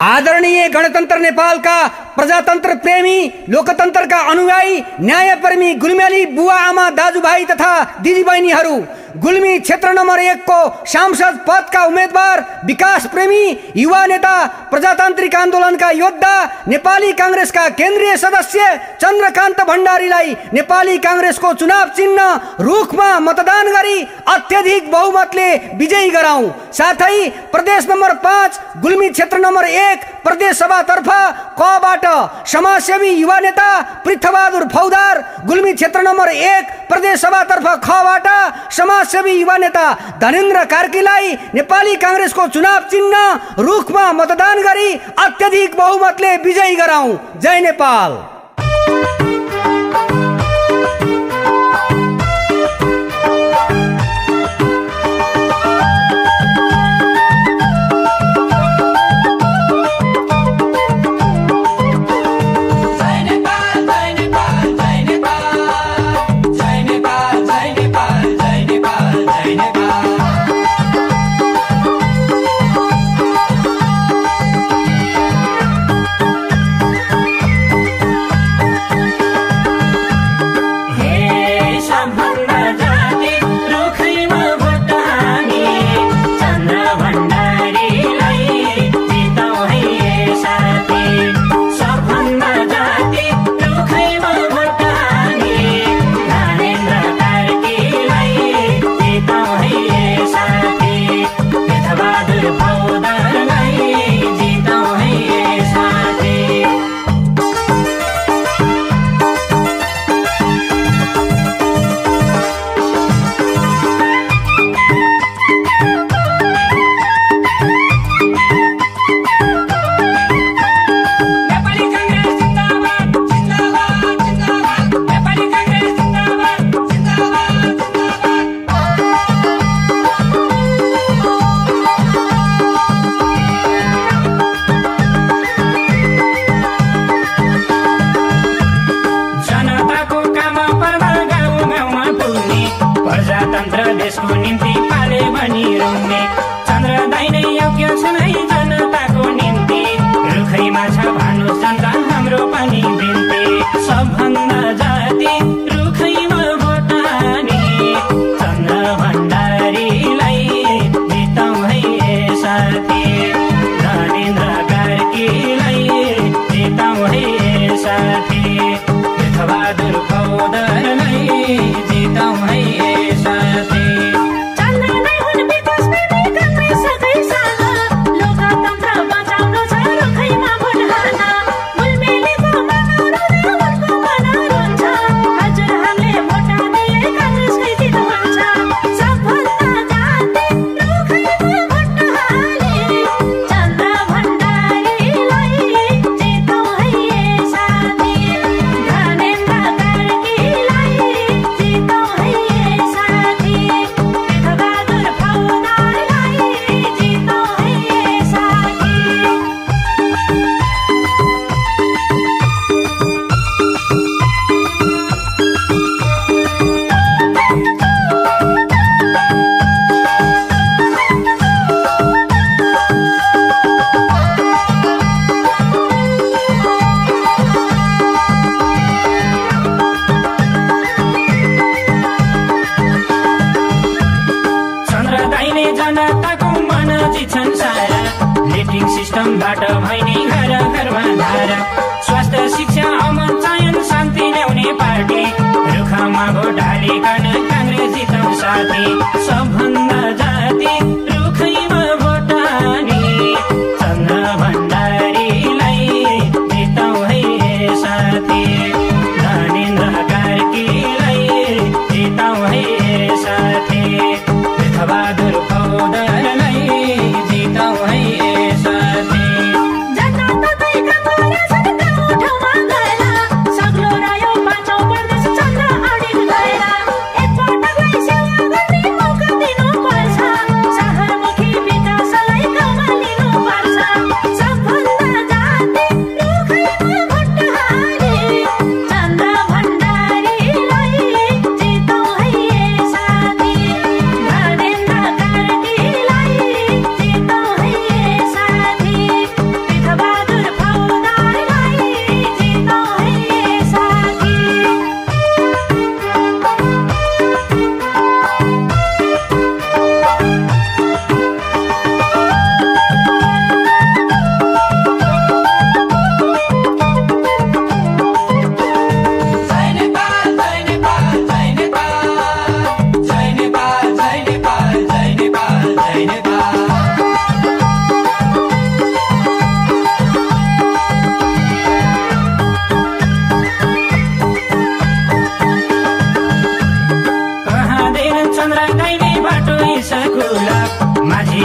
आदरणीय गणतंत्र नेपाल का प्रजातंत्र प्रेमी, लोकतंत्र का अनुयायी, न्यायप्रेमी गुलमेली बुआ आमा दाजुभाइ तथा दीदी दिदीबहिनीहरू गुल्मी क्षेत्र नंबर एक को सांसद पदका उम्मेद्वार, विकास प्रेमी, युवा नेता प्रजातान्त्रिक आन्दोलनका योद्धा, नेपाली काङ्ग्रेसका केंद्रीय सदस्य चन्द्रकान्त भण्डारीलाई नेपाली काङ्ग्रेसको चुनाव चिन्ह, रुखमा मतदान गरी अत्यधिक बहुमतले विजयी गराउँ साथै, प्रदेश नम्बर पाँच, गुल्मी क्षेत्र नम्बर एक, प्रदेश सभातर्फ कबाट समाजसेवी युवा नेता, पृथ्वबहादुर फौदार गुल्मी क्षेत्र नम्बर एक, प्रदेश सभा सभातर्फ खबाट समाजसेवी युवा नेता धनेन्द्र कार्कीलाई नेपाली काङ्ग्रेसको चुनाव चिन्ह रुखमा मतदान गरी अत्यधिक बहुमतले विजयी गराउँ। जय नेपाल। रुङ्ने चन्द्र दाइ नै योग्य छन् है जनताको निम्ति। रुखैमा छ भानु जनता हाम्रो पनि बिन्ती। सबभन्दा जाति रुखैमा भोट हाने चन्द्र भण्डारीलाई जिताउँ है साथी। बाटो भैनी घर घरमा धारा।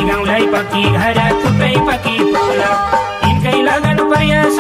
गाउँलाई पकी घर कुटै पकी फुल। यिनकै लगन प्रयास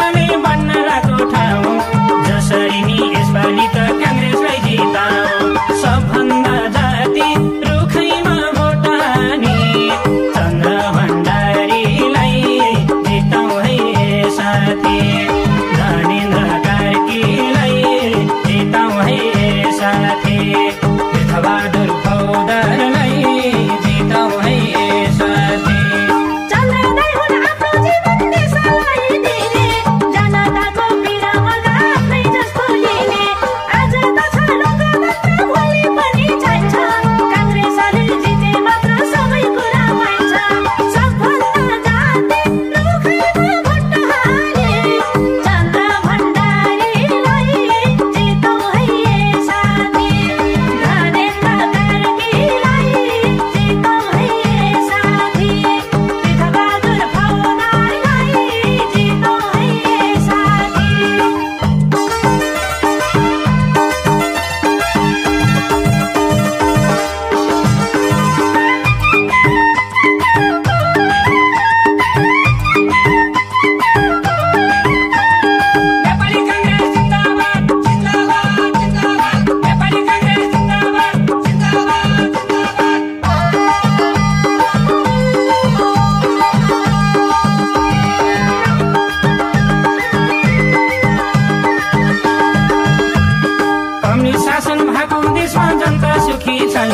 हामी शासन भएको देशमा जनता सुखी छन्।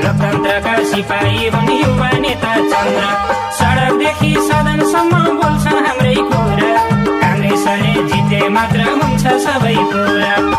लोकतन्त्रका सिपाही भने युवा नेता चन्द्र सडकदेखि सदनसम्म बोल्छन् हाम्रै कुरा। काङ्ग्रेसले जिते मात्र हुन्छ सबै कुरा।